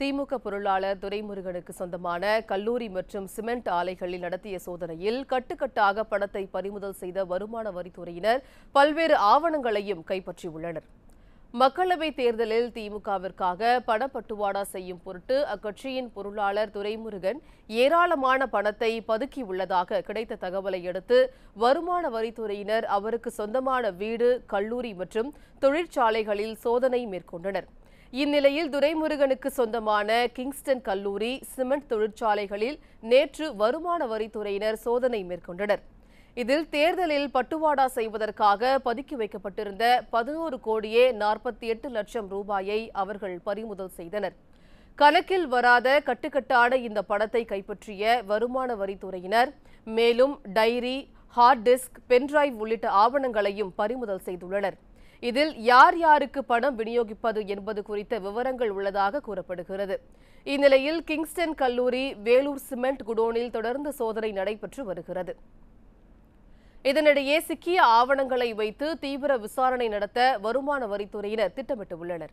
திமுக பொருளாளர் துரைமுருகனுக்கு சொந்தமான கல்லூரி மற்றும் சிமெண்ட் ஆலைகளில் நடத்திய சோதனையில் கட்டுக்கட்டாக பணத்தை பறிமுதல் செய்த வருமான வரித்துறையினர் பல்வேறு ஆவணங்களையும் கைப்பற்றியுள்ளனர். மக்களவைத் தேர்தலில் திமுகவிற்காக பணப்பட்டுவாடா செய்யும் பொருட்டு அக்கட்சியின் பொருளாளர் துரைமுருகன் ஏராளமான பணத்தை பதுக்கியுள்ளதாக கிடைத்த தகவலை அடுத்து வருமான வரித்துறையினர் அவருக்கு சொந்தமான வீடு கல்லூரி மற்றும் தொழிற்சாலைகளில் சோதனை மேற்கொண்டனர். இந்நிலையில் துரைமுருகனுக்கு சொந்தமான கிங்ஸ்டன் கல்லூரி சிமெண்ட் தொழிற்சாலைகளில் நேற்று வருமான வரித்துறையினர் சோதனை மேற்கொண்டனர். இதில் தேர்தலில் பட்டுவாடா செய்வதற்காக பதுக்கி வைக்கப்பட்டிருந்த பதினோரு கோடியே நாற்பத்தி எட்டு லட்சம் ரூபாயை அவர்கள் பறிமுதல் செய்தனர். கணக்கில் வராத கட்டுக்கட்டான இந்த பணத்தை கைப்பற்றிய வருமான வரித்துறையினர் மேலும் டைரி ஹார்ட் டிஸ்க் பென்டிரைவ் உள்ளிட்ட ஆவணங்களையும் பறிமுதல் செய்துள்ளனர். இதில் யார் யாருக்கு பணம் விநியோகிப்பது என்பது குறித்த விவரங்கள் உள்ளதாக கூறப்படுகிறது. இந்நிலையில் கிங்ஸ்டன் கல்லூரி வேலூர் சிமெண்ட் குடோனில் தொடர்ந்து சோதனை நடைபெற்று வருகிறது. இதனிடையே சிக்கிய ஆவணங்களை வைத்து தீவிர விசாரணை நடத்த வருமான வரித்துறையினர் திட்டமிட்டுள்ளனர்.